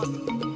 But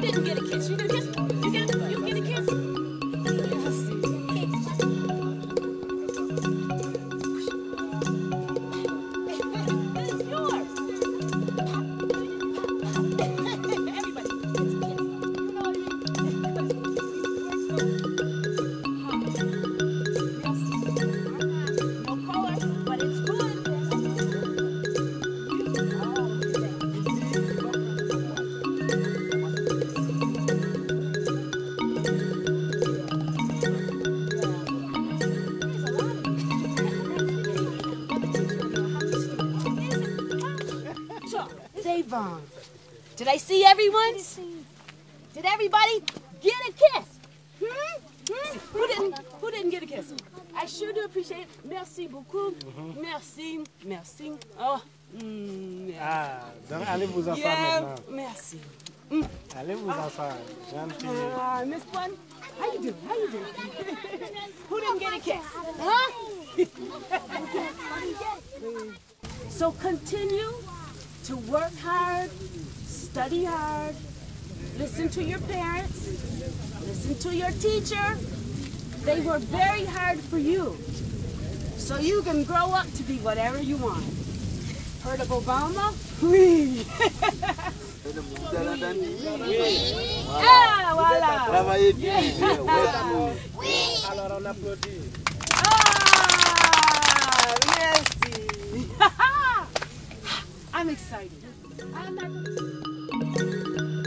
didn't get a kiss? You kiss? Savon. Did I see everyone? Did everybody get a kiss? Hmm? Hmm? Who didn't? Who didn't get a kiss? I sure do appreciate it. Merci beaucoup. Merci, merci. Oh, mm, merci. Ah, donc allez vous asseoir Yeah, maintenant. merci. Allez vous asseoir. Gentil. Uh, Miss One, how you doing? How you doing? Who didn't get a kiss? Huh? so continue to work hard, study hard, listen to your parents, listen to your teacher. They were very hard for you. So you can grow up to be whatever you want. Heard of Obama? Oui. ah, on applaudit. Ah, merci. I'm excited. I'm